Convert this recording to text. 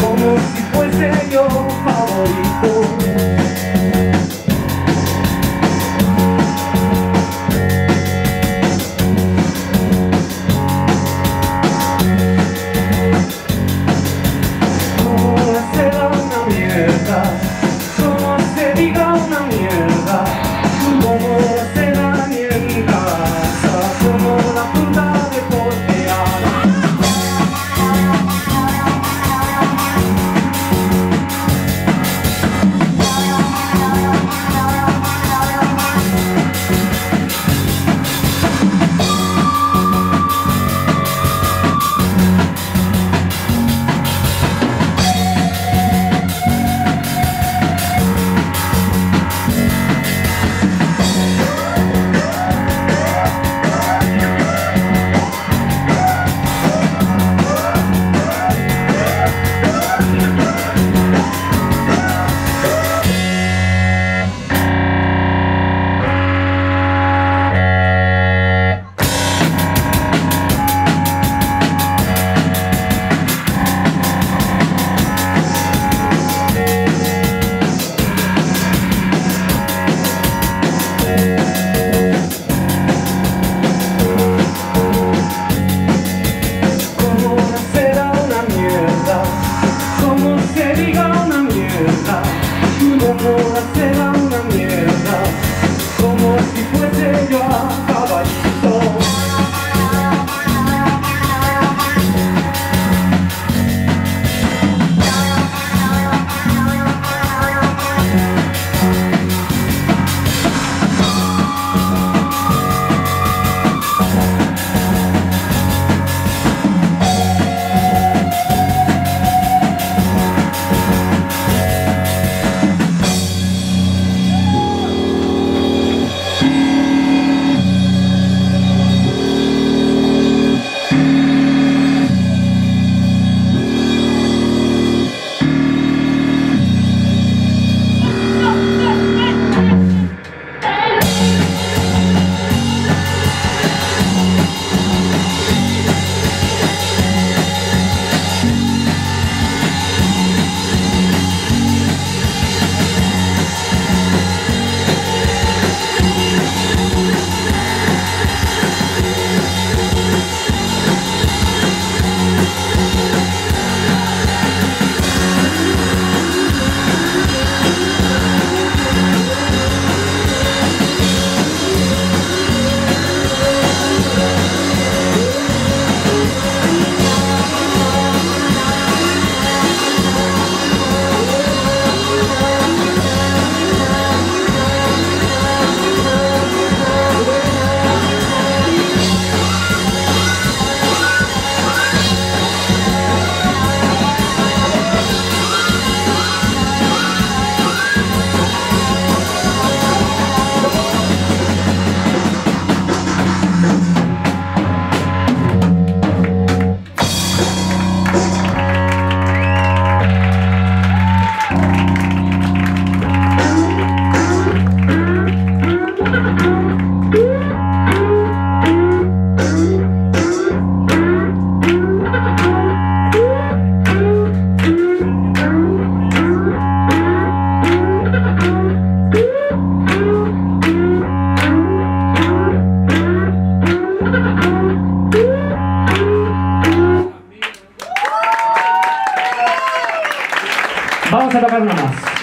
como si fuese yo. a tocar una más.